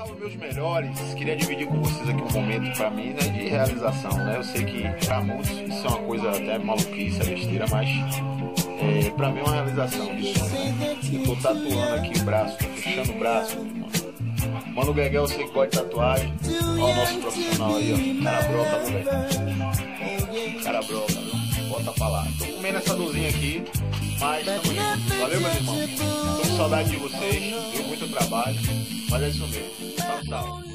Salve meus melhores, queria dividir com vocês aqui um momento pra mim né, de realização, né? Eu sei que pra muitos isso é uma coisa até maluquice, é besteira, mas é, pra mim é uma realização sonho, né? Tatuando aqui o braço, fechando o braço, mano. Mano Gueguel, você que gosta tatuagem, olha o nosso profissional aí, ó. Cara broca, velho. Cara broca, viu? Bota pra lá. Tô comendo essa dorzinha aqui, mas tamo junto. Valeu, meus irmãos. Tô com saudade de vocês, deu muito trabalho, mas é isso mesmo. Salve, salve.